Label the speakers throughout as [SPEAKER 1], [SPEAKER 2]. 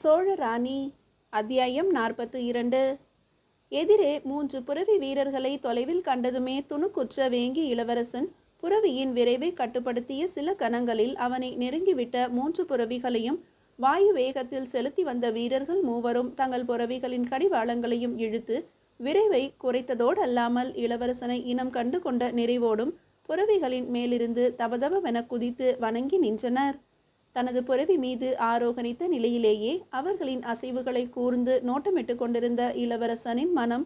[SPEAKER 1] சோழ ராணி அத்தியாயம் நாற்பத்து இரண்டு. எதிரே மூன்று புறவி வீரர்களை தொலைவில் கண்டதுமே துணுக்குற்ற வேங்கி இளவரசன் புரவியின் விரைவை கட்டுப்படுத்திய சில கணங்களில் அவனை நெருங்கிவிட்ட மூன்று புறவிகளையும் வாயு வேகத்தில் செலுத்தி வந்த வீரர்கள் மூவரும் தங்கள் புறவிகளின் கடிவாளங்களையும் இழுத்து விரைவை குறைத்ததோடு அல்லாமல் இளவரசனை இனம் கண்டு கொண்ட நிறைவோடும் புறவிகளின் மேலிருந்து தபதபவென குதித்து வணங்கி நின்றனர். தனது புறவி மீது ஆரோகணித்த நிலையிலேயே அவர்களின் அசைவுகளை கூர்ந்து நோட்டமிட்டு கொண்டிருந்த இளவரசனின் மனம்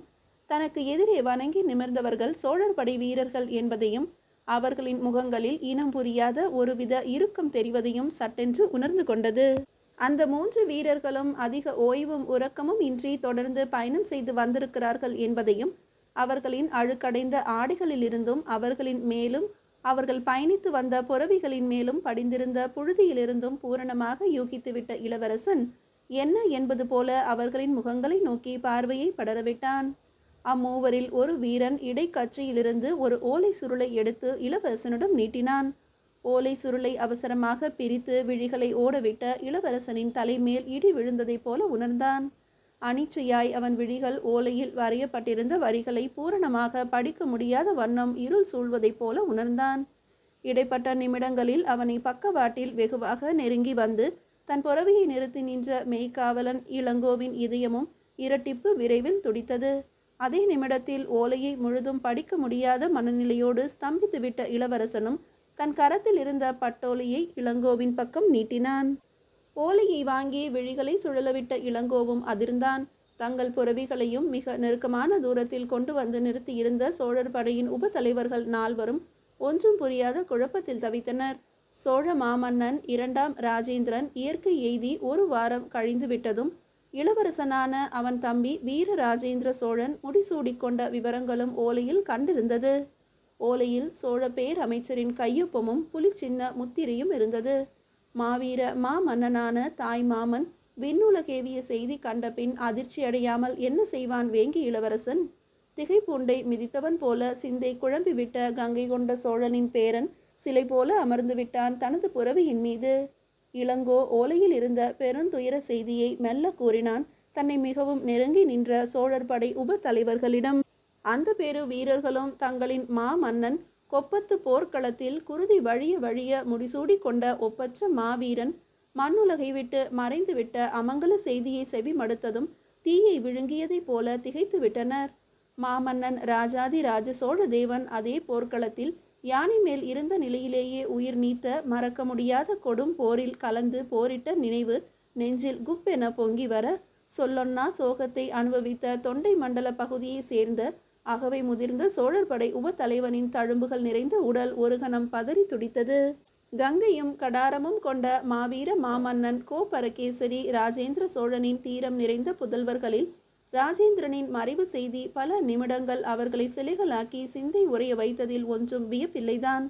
[SPEAKER 1] தனக்கு எதிரே வணங்கி நிமிர்ந்தவர்கள் சோழர் படை வீரர்கள் என்பதையும் அவர்களின் முகங்களில் இனம் புரியாத ஒருவித இறுக்கம் தெரிவதையும் சட்டென்று உணர்ந்து கொண்டது. அந்த மூன்று வீரர்களும் அதிக ஓய்வும் உறக்கமும் இன்றி தொடர்ந்து பயணம் செய்து வந்திருக்கிறார்கள் என்பதையும் அவர்களின் அழுக்கடைந்த ஆடைகளிலிருந்தும் அவர்களின் மேலும் அவர்கள் பயணித்து வந்த புறவிகளின் மேலும் படிந்திருந்த புழுதியிலிருந்தும் பூரணமாக யூகித்துவிட்ட இளவரசன் என்ன என்பது போல அவர்களின் முகங்களை நோக்கி பார்வையை படரவிட்டான். அம்மூவரில் ஒரு வீரன் இடைக்காட்சியிலிருந்து ஒரு ஓலை சுருளை எடுத்து இளவரசனிடம் நீட்டினான். ஓலை சுருளை அவசரமாக பிரித்து விழிகளை ஓடவிட்ட இளவரசனின் தலைமேல் இடி விழுந்ததைப் போல உணர்ந்தான். அனிச்சையாய் அவன் விழிகள் ஓலையில் வரையப்பட்டிருந்த வரிகளை பூரணமாக படிக்க முடியாத வண்ணம் இருள் சூழ்வதைப் போல உணர்ந்தான். இடைப்பட்ட நிமிடங்களில் அவனை பக்கவாட்டில் வெகுவாக நெருங்கி வந்து தன் புறவியை நிறுத்தி நின்ற மெய்க்காவலன் இளங்கோவின் இதயமும் இரட்டிப்பு விரைவில் துடித்தது. அதே நிமிடத்தில் ஓலையை முழுதும் படிக்க முடியாத மனநிலையோடு ஸ்தம்பித்துவிட்ட இளவரசனும் தன் கரத்தில் இருந்த பட்டோலையை இளங்கோவின் பக்கம் நீட்டினான். ஓலையை வாங்கி விழிகளை சுழலவிட்ட இளங்கோவும் அதிர்ந்தான். தங்கள் புறவிகளையும் மிக நெருக்கமான தூரத்தில் கொண்டு வந்து நிறுத்தியிருந்த சோழர் படையின் உப தலைவர்கள் நால்வரும் ஒன்றும் புரியாத குழப்பத்தில் தவித்தனர். சோழ மாமன்னன் இரண்டாம் ராஜேந்திரன் இயற்கை எய்தி ஒரு வாரம் கழிந்து விட்டதும் இளவரசனான அவன் தம்பி வீர ராஜேந்திர சோழன் முடிசூடிக்கொண்ட விவரங்களும் ஓலையில் கண்டிருந்தது. ஓலையில் சோழ பேரமைச்சரின் கையொப்பமும் புலிச்சின்ன முத்திரையும் இருந்தது. மாவீர மாமன்னனான தாய் மாமன் விண்ணுலகேவிய செய்தி கண்டபின் அதிர்ச்சி அடையாமல் என்ன செய்வான் வேங்கி இளவரசன்? திகைப்பூண்டை மிதித்தவன் போல சிந்தை குழம்பிவிட்ட கங்கை கொண்ட சோழனின் பேரன் சிலை போல அமர்ந்து விட்டான் தனது புறவியின் மீது. இளங்கோ ஓலையில் இருந்த பெருந்துயர செய்தியை மெல்ல கூறினான் தன்னை மிகவும் நெருங்கி நின்ற சோழர் படை உப தலைவர்களிடம் அந்த பேரு வீரர்களும் தங்களின் மாமன்னன் கொப்பத்து போர்க்களத்தில் குருதி வழிய வழிய முடிசூடி கொண்ட ஒப்பற்ற மாவீரன் மண்ணுலகை விட்டு மறைந்துவிட்ட அமங்கல செய்தியை செவி மடுத்ததும் தீயை விழுங்கியதைப் போல திகைத்து விட்டனர். மாமன்னன் ராஜாதி ராஜ சோழ தேவன் அதே போர்க்களத்தில் யானை மேல் இருந்த நிலையிலேயே உயிர் நீத்த மறக்க முடியாத கொடும் போரில் கலந்து போரிட்ட நினைவு நெஞ்சில் குப்பென பொங்கி வர சொல்லொன்னா சோகத்தை அனுபவித்த தொண்டை மண்டல பகுதியை சேர்ந்த ஆகவே முதிர்ந்த சோழர் படை உப தலைவனின் தழும்புகள் நிறைந்த உடல் ஒரு கணம் பதறி துடித்தது. கங்கையும் கடாரமும் கொண்ட மாவீர மாமன்னன் கோபரகேசரி ராஜேந்திர சோழனின் தீரம் நிறைந்த புதல்வர்களில் ராஜேந்திரனின் மறைவு செய்தி பல நிமிடங்கள் அவர்களை சிலைகளாக்கி சிந்தை உரைய வைத்ததில் ஒன்றும் வியப்பில்லைதான்.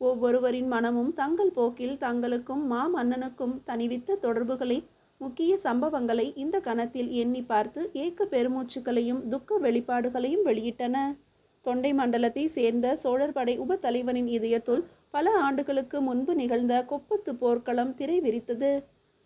[SPEAKER 1] ஒவ்வொருவரின் மனமும் தங்கள் போக்கில் தங்களுக்கும் மாமன்னனுக்கும் தனிவித்த தொடர்புகளை முக்கிய சம்பவங்களை இந்த கணத்தில் எண்ணி பார்த்து ஏக்க பெருமூச்சுக்களையும் துக்க வெளிப்பாடுகளையும் வெளியிட்டன. தொண்டை மண்டலத்தை சேர்ந்த சோழர் படை உப தலைவனின் இதயத்துள் பல ஆண்டுகளுக்கு முன்பு நிகழ்ந்த கொப்பத்து போர்க்களம் திரை விரித்தது.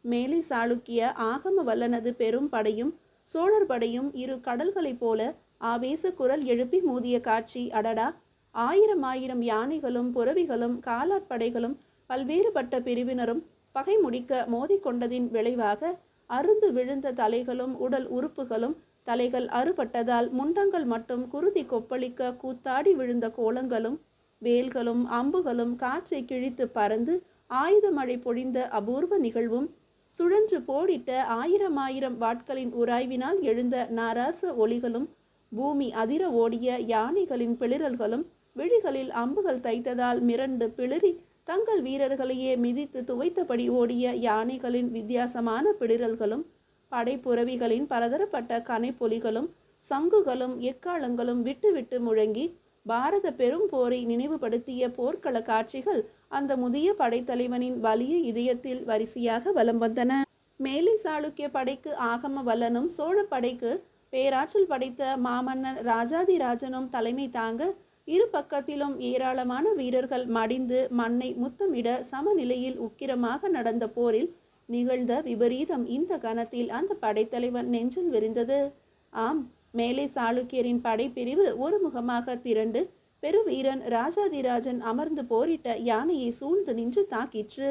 [SPEAKER 1] மேலை சாளுக்கிய ஆகம வல்லனது பெரும் படையும் சோழர் படையும் இரு கடல்களைப் போல ஆவேச குரல் எழுப்பி மோதிய காட்சி அடடா! ஆயிரம் ஆயிரம் யானைகளும் புறவிகளும் காலாட்படைகளும் பல்வேறுபட்ட பிரிவினரும் பகை முடிக்க மோதிக்கொண்டதின் விளைவாக அருந்து விழுந்த தலைகளும் உடல் உறுப்புகளும் தலைகள் அறுபட்டதால் முண்டங்கள் மட்டும் குருதி கொப்பளிக்க கூத்தாடி விழுந்த கோலங்களும் வேல்களும் அம்புகளும் காற்றை கிழித்து பறந்து ஆயுத மழை பொழிந்த அபூர்வ நிகழ்வும் சுழன்று போடிட்ட ஆயிரம் ஆயிரம் வாட்களின் உராய்வினால் எழுந்த நாராச ஒளிகளும் பூமி அதிர ஓடிய யானைகளின் பிளிரல்களும் விழிகளில் அம்புகள் தைத்ததால் மிரண்டு பிளிரி தங்கள் வீரர்களையே மிதித்து துவைத்தபடி ஓடிய யானைகளின் வித்தியாசமான பிளிரல்களும் படைப்புறவிகளின் பலதரப்பட்ட கனைப்பொலிகளும் சங்குகளும் எக்காலங்களும் விட்டு விட்டு முழங்கி பாரத பெரும் போரை நினைவுபடுத்திய போர்க்கள காட்சிகள் அந்த முதிய படைத்தலைவனின் வலிய இதயத்தில் வரிசையாக வலம் வந்தன. மேலை சாளுக்கிய படைக்கு ஆகம வல்லனும் சோழ படைக்கு பேராற்றல் படைத்த மாமன்னன் ராஜாதிராஜனும் தலைமை தாங்க இரு பக்கத்திலும் ஏராளமான வீரர்கள் மடிந்து மண்ணை முத்தமிட சமநிலையில் உக்கிரமாக நடந்த போரில் நிகழ்ந்த விபரீதம் இந்த கணத்தில் அந்த படைத்தலைவன் நெஞ்சில் விரிந்தது. ஆம் மேலே சாளுக்கியரின் படைப்பிரிவு ஒரு முகமாக திரண்டு பெருவீரன் ராஜாதிராஜன் அமர்ந்து போரிட்ட யானையை சூழ்ந்து நின்று தாக்கிற்று.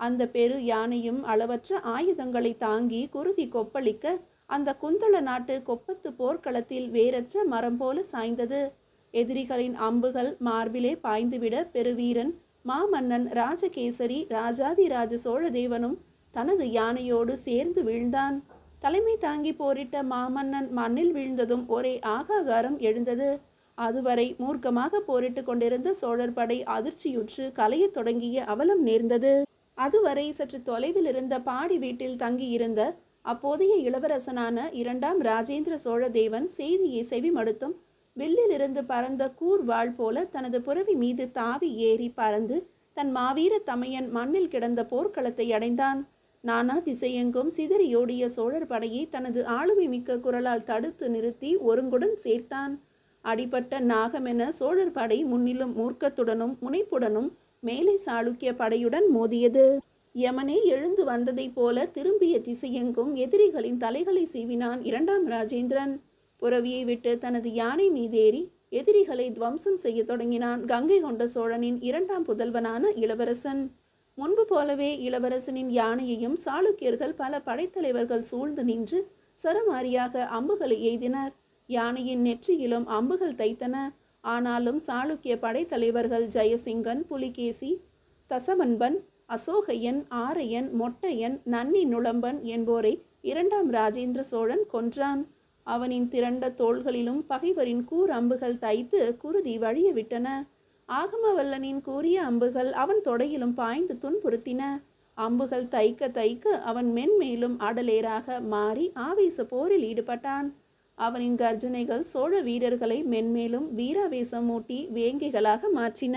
[SPEAKER 1] அந்த பெரு யானையும் அளவற்ற ஆயுதங்களை தாங்கி குருதி கொப்பளிக்க அந்த குந்தள நாட்டு கொப்பத்து போர்க்களத்தில் வேறற்ற மரம் போல சாய்ந்தது. எதிரிகளின் அம்புகள் மார்பிலே பாய்ந்துவிட பெருவீரன் மாமன்னன் ராஜகேசரி ராஜாதிராஜ சோழதேவனும் தனது யானையோடு சேர்ந்து வீழ்ந்தான். தலைமை தாங்கி போரிட்ட மாமன்னன் மண்ணில் வீழ்ந்ததும் ஒரே ஆகாகாரம் எழுந்தது. அதுவரை மூர்க்கமாக போரிட்டு கொண்டிருந்த சோழர் படை அதிர்ச்சியுற்று கலையத் தொடங்கிய அவலம் நேர்ந்தது. அதுவரை சற்று தொலைவில் இருந்த பாடி வீட்டில் தங்கியிருந்த அப்போதைய இளவரசனான இரண்டாம் ராஜேந்திர சோழதேவன் செய்தியை செவிமடுத்தும் வில்லிலிருந்து பறந்த கூர் வாள் போல தனது புறவி மீது தாவி ஏறி பறந்து தன் மாவீர தமையன் மண்ணில் கிடந்த போர்க்களத்தை அடைந்தான். நானா திசையெங்கும் சிதறியோடிய சோழர் படையை தனது ஆளுமை மிக்க குரலால் தடுத்து நிறுத்தி ஒருங்குடன் சேர்த்தான். அடிபட்ட நாகமென சோழர் படை முன்னிலும் மூர்க்கத்துடனும் முனைப்புடனும் மேலே சாளுக்கிய படையுடன் மோதியது. யமனே எழுந்து வந்ததைப் போல திரும்பிய திசையெங்கும் எதிரிகளின் தலைகளை சீவினான் இரண்டாம் ராஜேந்திரன். புறவியை விட்டு தனது யானை மீதேறி எதிரிகளை துவம்சம் செய்ய தொடங்கினான். கங்கை கொண்ட சோழனின் இரண்டாம் புதல்வனான இளவரசன். முன்பு போலவே இளவரசனின் யானையையும் சாளுக்கியர்கள் பல படைத்தலைவர்கள் சூழ்ந்து நின்று சரமாரியாக அம்புகளை எய்தினர். யானையின் நெற்றியிலும் அம்புகள் தைத்தன. ஆனாலும் சாளுக்கிய படைத்தலைவர்கள் ஜெயசிங்கன் புலிகேசி தசவன்பன் அசோகையன் ஆரையன் மொட்டையன் நன்னி நுளம்பன் என்போரை இரண்டாம் ராஜேந்திர சோழன் கொன்றான். அவனின் திரண்ட தோள்களிலும் பகைவரின் கூர் அம்புகள் தைத்து குருதி வழிய விட்டன ஆகமவல்லனின் கூறிய அம்புகள் அவன் தொடையிலும் பாய்ந்து துன்புறுத்தின. அம்புகள் தைக்க தைக்க அவன் மென்மேலும் அடலேராக மாறி ஆவேச போரில் ஈடுபட்டான். அவனின் கர்ஜனைகள் சோழ வீரர்களை மென்மேலும் வீராவேசம் மூட்டி வேங்கைகளாக மாற்றின.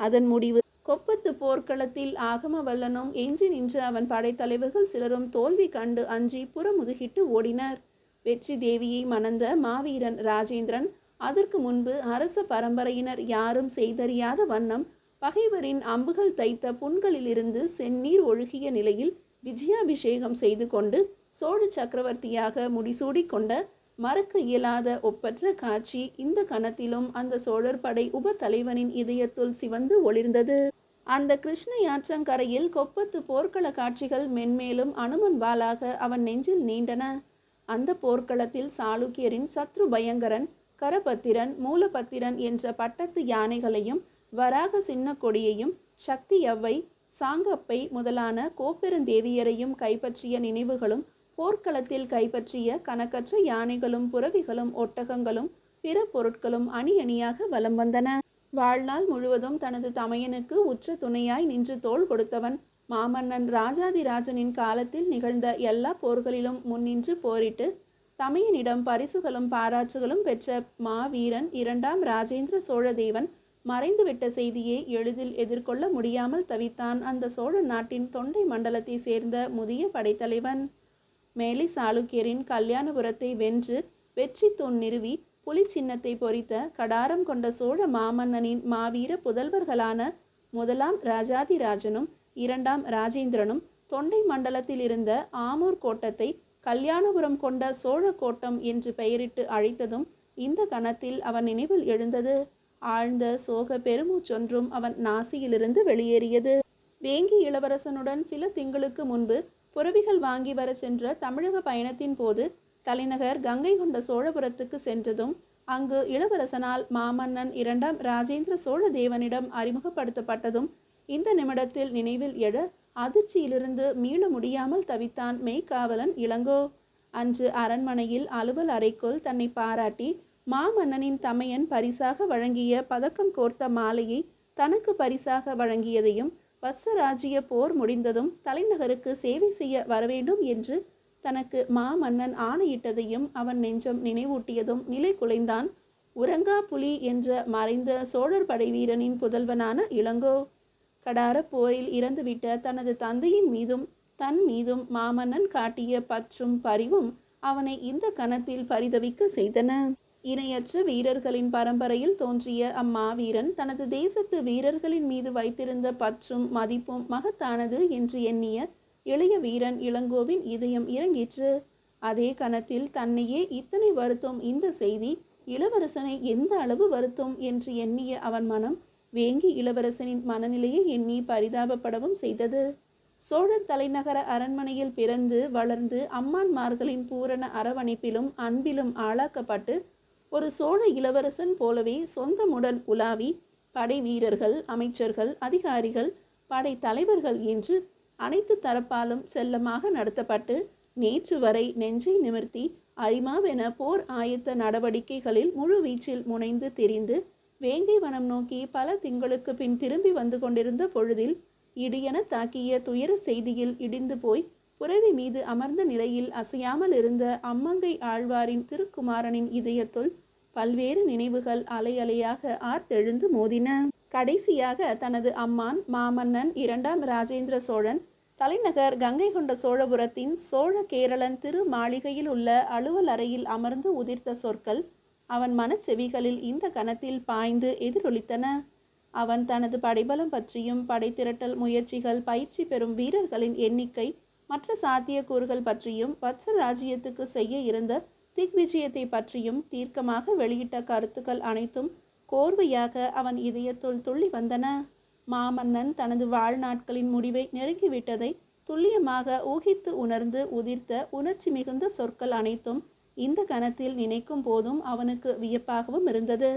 [SPEAKER 1] அதன் முடிவு கொப்பத்து போர்க்களத்தில் ஆகமவல்லனும் எஞ்சி நின்ற அவன் படைத்தலைவர்கள் சிலரும் தோல்வி கண்டு அஞ்சி புறமுதுகிட்டு ஓடினர். வெற்றி தேவியை மணந்த மாவீரன் ராஜேந்திரன் அதற்கு முன்பு அரச பரம்பரையினர் யாரும் செய்தறியாத வண்ணம் பகைவரின் அம்புகள் தைத்த புண்களிலிருந்து செந்நீர் ஒழுகிய நிலையில் விஜயாபிஷேகம் செய்து கொண்டு சோழ சக்கரவர்த்தியாக முடிசூடிக் கொண்ட மறக்க இயலாத ஒப்பற்ற காட்சி இந்த கணத்திலும் அந்த சோழர் படை உப தலைவனின் இதயத்துள் சிவந்து ஒளிர்ந்தது. அந்த கிருஷ்ண யாற்றங்கரையில் கொப்பத்து போர்க்கள காட்சிகள் மென்மேலும் அனுமன் வாளாக அவன் நெஞ்சில் நீண்டன. அந்த போர்க்களத்தில் சாளுக்கியரின் சத்ரு பயங்கரன் கரபத்திரன் மூலபத்திரன் என்ற பட்டத்து யானைகளையும் வராக சின்ன கொடியையும் சக்தி யவ்வை சாங்கப்பை முதலான கோப்பெருந்தேவியரையும் கைப்பற்றிய நினைவுகளும் போர்க்களத்தில் கைப்பற்றிய கணக்கற்ற யானைகளும் புறவிகளும் ஒட்டகங்களும் பிற பொருட்களும் அணி அணியாக வலம் வந்தன. வாழ்நாள் முழுவதும் தனது தமையனுக்கு உற்ற துணையாய் நின்று தோள் கொடுத்தவன் மாமன்னன் ராஜாதிராஜனின் காலத்தில் நிகழ்ந்த எல்லா போர்களிலும் முன்னின்று போரிட்டு தமையனிடம் பரிசுகளும் பாராட்டுகளும் பெற்ற மாவீரன் இரண்டாம் ராஜேந்திர சோழதேவன் மறைந்துவிட்ட செய்தியை எளிதில் எதிர்கொள்ள முடியாமல் தவித்தான் அந்த சோழ நாட்டின் தொண்டை மண்டலத்தை சேர்ந்த முதிய படைத்தலைவன். மேலை சாளுக்கியரின் கல்யாணபுரத்தை வென்று வெற்றி தூண் நிறுவி புலி சின்னத்தை பொறித்த கடாரம் கொண்ட சோழ மாமன்னனின் மாவீர புதல்வர்களான முதலாம் ராஜாதிராஜனும் இரண்டாம் ராஜேந்திரனும் தொண்டை மண்டலத்தில் இருந்த ஆமூர் கோட்டத்தை கல்யாணபுரம் கொண்ட சோழ கோட்டம் என்று பெயரிட்டு அழைத்ததும் இந்த கணத்தில் அவன் நினைவில் எழுந்தது. ஆழ்ந்த சோக பெருமூச்சொன்றும் அவன் நாசியிலிருந்து வெளியேறியது. வேங்கி இளவரசனுடன் சில திங்களுக்கு முன்பு புறவிகள் வாங்கி வர சென்ற தமிழக பயணத்தின் போது தலைநகர் கங்கை கொண்ட சோழபுரத்துக்கு சென்றதும் அங்கு இளவரசனால் மாமன்னன் இரண்டாம் ராஜேந்திர சோழ தேவனிடம் அறிமுகப்படுத்தப்பட்டதும் இந்த நிமிடத்தில் நினைவில் எழ அதிர்ச்சியிலிருந்து மீள முடியாமல் தவித்தான் மெய்க்காவலன் இளங்கோ அன்று அரண்மனையில் அலுவல் அறைக்குள் தன்னை பாராட்டி மாமன்னனின் தமையன் பரிசாக வழங்கிய பதக்கம் கோர்த்த மாலையை தனக்கு பரிசாக வழங்கியதையும் வத்சராஜ்ய போர் முடிந்ததும் தலைநகருக்கு சேவை செய்ய வரவேண்டும் என்று தனக்கு மாமன்னன் ஆணையிட்டதையும் அவன் நெஞ்சம் நினைவூட்டியதும் நிலை குலைந்தான். உரங்கா புலி என்ற மறைந்த சோழர் படை வீரனின் புதல்வனான இளங்கோ கடார போரில் இறந்துவிட்ட தனது தந்தையின் மீதும் தன் மீதும் மாமன்னன் காட்டிய பற்றும் பரிவும் அவனை இந்த கணத்தில் பரிதவிக்க செய்தன. இணையற்ற வீரர்களின் பரம்பரையில் தோன்றிய அம்மாவீரன் தனது தேசத்து வீரர்களின் மீது வைத்திருந்த பற்றும் மதிப்பும் மகத்தானது என்று எண்ணிய இளைய வீரன் இளங்கோவின் இதயம் இறங்கிற்று. அதே கணத்தில் தன்னையே இத்தனை வருத்தும் இந்த செய்தி இளவரசனை எந்த அளவு வருத்தும் என்று எண்ணிய அவன் மனம் வேங்கி இளவரசனின் மனநிலையை எண்ணி பரிதாபப்படவும் செய்தது. சோழர் தலைநகர அரண்மனையில் பிறந்து வளர்ந்து அம்மான்மார்களின் பூரண அரவணைப்பிலும் அன்பிலும் ஆளாக்கப்பட்டு ஒரு சோழ இளவரசன் போலவே சொந்தமுடன் உலாவி படை வீரர்கள் அமைச்சர்கள் அதிகாரிகள் படை தலைவர்கள் என்று அனைத்து தரப்பாலும் செல்லமாக நடத்தப்பட்டு நேற்று வரை நெஞ்சை நிமிர்த்தி அரிமாவென போர் ஆயத்த நடவடிக்கைகளில் முழுவீச்சில் முனைந்து தெரிந்து வேங்கை வனம் நோக்கி பல திங்களுக்கு பின் திரும்பி வந்து கொண்டிருந்த பொழுதில் இடியென தாக்கிய துயர செய்தியில் இடிந்து போய் புறவி மீது அமர்ந்த நிலையில் அசையாமல் இருந்த அம்மங்கை ஆழ்வாரின் திருக்குமாரனின் இதயத்துள் பல்வேறு நினைவுகள் அலை அலையாக ஆர்த்தெழுந்து மோதின. கடைசியாக தனது அம்மான் மாமன்னன் இரண்டாம் ராஜேந்திர சோழன் தலைநகர் கங்கை கொண்ட சோழபுரத்தின் சோழ கேரளன் திரு மாளிகையில் உள்ள அலுவல் அறையில் அமர்ந்து உதிர்த்த சொற்கள் அவன் மனச்செவிகளில் இந்த கணத்தில் பாய்ந்து எதிரொலித்தன. அவன் தனது படைபலம் பற்றியும் படைத்திரட்டல் முயற்சிகள் பயிற்சி பெறும் வீரர்களின் எண்ணிக்கை மற்ற சாத்தியக்கூறுகள் பற்றியும் வத்ச ராஜ்யத்துக்கு செய்ய இருந்த திக்விஜயத்தை பற்றியும் தீர்க்கமாக வெளியிட்ட கருத்துக்கள் அனைத்தும் கோர்வையாக அவன் இதயத்துள் துள்ளி வந்தன. மாமன்னன் தனது வாழ்நாட்களின் முடிவை நெருங்கிவிட்டதை துல்லியமாக ஊகித்து உணர்ந்து உதிர்த்த உணர்ச்சி மிகுந்த சொற்கள் அனைத்தும் இந்த கணத்தில் நினைக்கும் போதும் அவனுக்கு வியப்பாகவும் இருந்தது.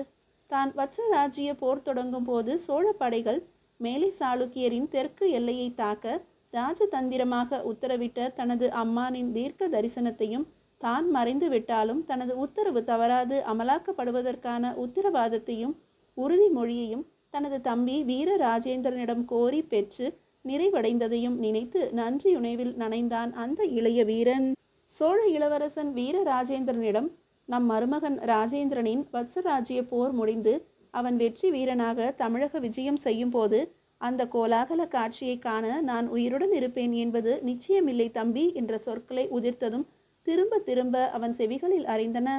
[SPEAKER 1] தான் வத்சராஜ்ய போர் தொடங்கும் போது சோழ படைகள் மேலை சாளுக்கியரின் தெற்கு எல்லையை தாக்க ராஜதந்திரமாக உத்தரவிட்ட தனது அம்மானின் தீர்க்க தரிசனத்தையும் தான் மறைந்து விட்டாலும் தனது உத்தரவு தவறாது அமலாக்கப்படுவதற்கான உத்தரவாதத்தையும் உறுதிமொழியையும் தனது தம்பி வீர ராஜேந்திரனிடம் கோரி பெற்று நிறைவடைந்ததையும் நினைத்து நன்றியுணைவில் நனைந்தான் அந்த இளைய வீரன். சோழ இளவரசன் வீர ராஜேந்திரனிடம் நம் மருமகன் ராஜேந்திரனின் வத்சராஜ்ய போர் முடிந்து அவன் வெற்றி வீரனாக தமிழக விஜயம் செய்யும் போது அந்த கோலாகல காட்சியை காண நான் உயிருடன் இருப்பேன் என்பது நிச்சயமில்லை தம்பி என்ற சொற்களை உதிர்த்ததும் திரும்ப திரும்ப அவன் செவிகளில் அறிந்தன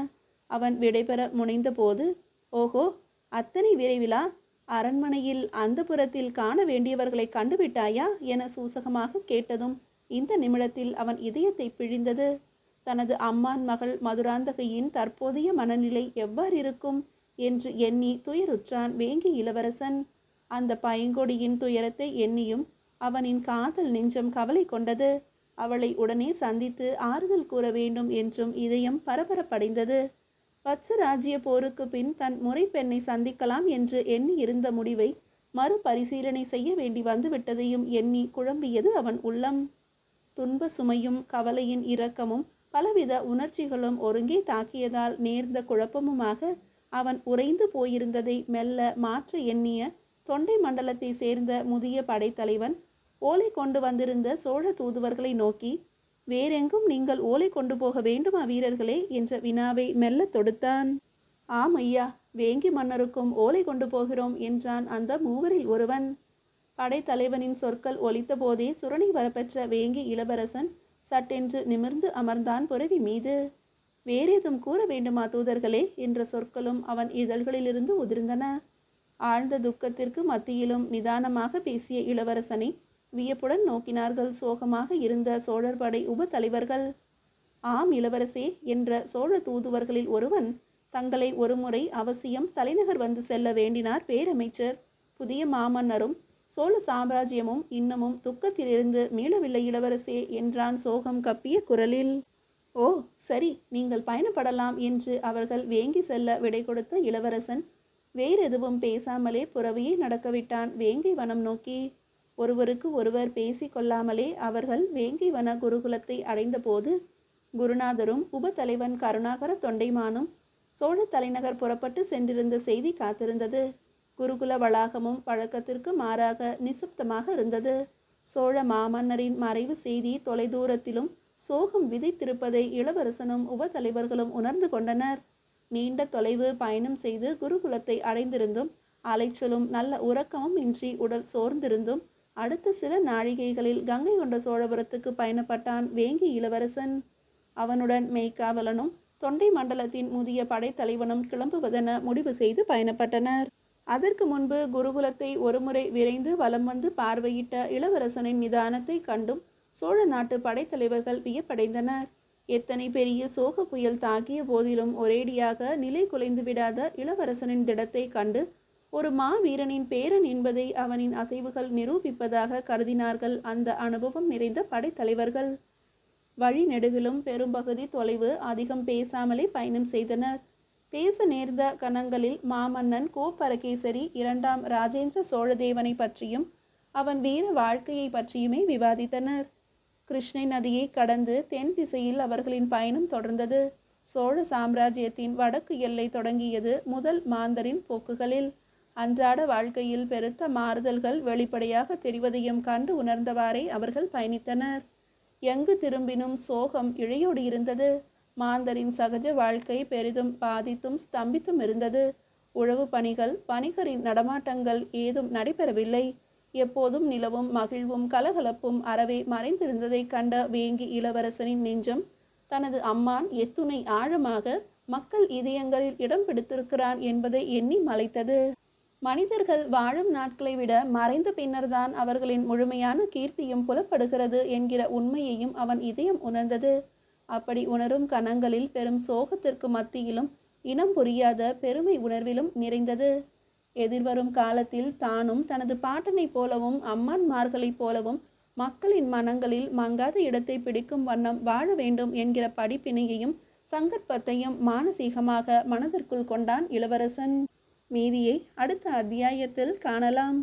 [SPEAKER 1] அவன் விடைபெற முனைந்தபோது ஓஹோ அத்தனை விரைவிலா? அரண்மனையில் அந்த புறத்தில் காண வேண்டியவர்களை கண்டுவிட்டாயா? என சூசகமாக கேட்டதும் இந்த நிமிடத்தில் அவன் இதயத்தை பிழிந்தது. தனது அம்மான் மகள் மதுராந்தகையின் தற்போதைய மனநிலை எவ்வாறு இருக்கும் என்று எண்ணி துயருற்றான் வேங்கி இளவரசன். அந்த பையங்கொடியின் துயரத்தை எண்ணியும் அவனின் காதல் நெஞ்சம் கவலை கொண்டது. அவளை உடனே சந்தித்து ஆறுதல் கூற வேண்டும் என்றும் இதயம் பரபரப்படைந்தது. வத்சராஜ்ய போருக்கு பின் தன் முறை பெண்ணை சந்திக்கலாம் என்று எண்ணி இருந்த முடிவை மறுபரிசீலனை செய்ய வேண்டி வந்துவிட்டதையும் எண்ணி குழம்பியது அவன் உள்ளம். துன்ப சுமையும் கவலையின் இரக்கமும் பலவித உணர்ச்சிகளும் ஒருங்கே தாக்கியதால் நேர்ந்த குழப்பமுமாக அவன் உறைந்து போயிருந்ததை மெல்ல மாற்ற எண்ணிய தொண்டை மண்டலத்தை சேர்ந்த முதிய படைத்தலைவன் ஓலை கொண்டு வந்திருந்த சோழ தூதுவர்களை நோக்கி வேறெங்கும் நீங்கள் ஓலை கொண்டு போக வேண்டுமா வீரர்களே? என்ற வினாவை மெல்ல தொடுத்தான். ஆம் ஐயா வேங்கி மன்னருக்கும் ஓலை கொண்டு போகிறோம் என்றான் அந்த மூவரில் ஒருவன். படைத்தலைவனின் சொற்கள் ஒலித்தபோதே சுரணி வரப்பெற்ற வேங்கி இளவரசன் சட்டென்று நிமிர்ந்து அமர்ந்தான் புரவி மீது. வேறேதும் கூற வேண்டுமா தூதர்களே என்ற சொற்களும் அவன் இதழ்களிலிருந்து உதிர்ந்தன. ஆழ்ந்த துக்கத்திற்கு மத்தியிலும் நிதானமாக பேசிய இளவரசனை வியப்புடன் நோக்கினார்கள் சோகமாக இருந்த சோழர் படை உப தலைவர்கள் ஆம் இளவரசே என்ற சோழ தூதுவர்களில் ஒருவன் தங்களை ஒருமுறை அவசியம் தலைநகர் வந்து செல்ல வேண்டினார் பேரமைச்சர். புதிய மாமன்னரும் சோழ சாம்ராஜ்யமும் இன்னமும் துக்கத்திலிருந்து மீளவில்லை இளவரசே என்றான் சோகம் கப்பிய குரலில். ஓ சரி நீங்கள் பயணப்படலாம் என்று அவர்கள் வேங்கி செல்ல விடை கொடுத்த இளவரசன் வேறெதுவும் பேசாமலே புறவையே நடக்கவிட்டான் வேங்கை வனம் நோக்கி. ஒருவருக்கு ஒருவர் பேசி கொள்ளாமலே அவர்கள் வேங்கை வன குருகுலத்தை அடைந்தபோது குருநாதரும் உபத்தலைவன் கருணாகர தொண்டைமானும் சோழ தலைநகர் புறப்பட்டு சென்றிருந்த செய்தி காத்திருந்தது. குருகுல வளாகமும் பழக்கத்திற்கு மாறாக நிசப்தமாக இருந்தது. சோழ மாமன்னரின் மறைவு செய்தி தொலைதூரத்திலும் சோகம் விதைத்திருப்பதை இளவரசனும் உபதலைவர்களும் உணர்ந்து கொண்டனர். நீண்ட தொலைவு பயணம் செய்து குருகுலத்தை அடைந்திருந்தும் அலைச்சலும் நல்ல உறக்கமும் இன்றி உடல் சோர்ந்திருந்தும் அடுத்த சில நாழிகைகளில் கங்கை கொண்ட சோழபுரத்துக்கு பயணப்பட்டான் வேங்கி இளவரசன். அவனுடன் மெய்க்காவலனும் தொண்டை மண்டலத்தின் முதிய படைத்தலைவனும் கிளம்புவதென முடிவு செய்து பயணப்பட்டனர். அதற்கு முன்பு குருகுலத்தை ஒருமுறை விரைந்து வலம் வந்து பார்வையிட்ட இளவரசனின் நிதானத்தை கண்டும் சோழ நாட்டு படைத்தலைவர்கள் வியப்படைந்தனர். எத்தனை பெரிய சோக புயல் தாக்கிய போதிலும் ஒரேடியாக நிலை குலைந்து விடாத இளவரசனின் திடத்தை கண்டு ஒரு மாவீரனின் பேரன் என்பதை அவனின் அசைவுகள் நிரூபிப்பதாக கருதினார்கள் அந்த அனுபவம் நிறைந்த படைத்தலைவர்கள். வழி நெடுகிலும் பெரும்பகுதி தொலைவு அதிகம் பேசாமலே பயணம் செய்தனர். பேச நேர்ந்த கணங்களில் மாமன்னன் கோப்பரகேசரி இரண்டாம் ராஜேந்திர சோழதேவனை பற்றியும் அவன் வீர வாழ்க்கையை பற்றியுமே விவாதித்தனர். கிருஷ்ணை நதியை கடந்து தென் திசையில் அவர்களின் பயணம் தொடர்ந்தது. சோழ சாம்ராஜ்யத்தின் வடக்கு எல்லை தொடங்கியது முதல் மாந்தரின் போக்குகளில். அன்றாட வாழ்க்கையில் பெருத்த மாறுதல்கள் வெளிப்படையாக தெரிவதையும் கண்டு உணர்ந்தவாறே அவர்கள் பயணித்தனர். எங்கு திரும்பினும் சோகம் இழையோடு இருந்தது. மாந்தரின் சகஜ வாழ்க்கை பெரிதும் பாதித்தும் ஸ்தம்பித்தும் இருந்தது. உழவு பணிகள் வணிகரின் நடமாட்டங்கள் ஏதும் நடைபெறவில்லை. எப்போதும் நிலவும் மகிழ்வும் கலகலப்பும் அறவே மறைந்திருந்ததைக் கண்ட வேங்கி இளவரசனின் நெஞ்சம் தனது அம்மான் எத்துணை ஆழமாக மக்கள் இதயங்களில் இடம் பிடித்திருக்கிறான் என்பதை எண்ணி மலைத்தது. மனிதர்கள் வாழும் நாட்களை விட மறைந்த பின்னர்தான் அவர்களின் முழுமையான கீர்த்தியும் புலப்படுகிறது என்கிற உண்மையையும் அவன் இதயம் உணர்ந்தது. அப்படி உணரும் கணங்களில் பெரும் சோகத்திற்கு மத்தியிலும் இனம் புரியாத பெருமை உணர்விலும் நிறைந்தது. எதிர்வரும் காலத்தில் தானும் தனது பாட்டனைப் போலவும் அம்மான்மார்களைப் போலவும் மக்களின் மனங்களில் மங்காத இடத்தை பிடிக்கும் வண்ணம் வாழ வேண்டும் என்கிற படிப்பினையையும் சங்கற்பத்தையும் மானசீகமாக மனதிற்குள் கொண்டான் இளவரசன். மீதியை அடுத்த அத்தியாயத்தில் காணலாம்.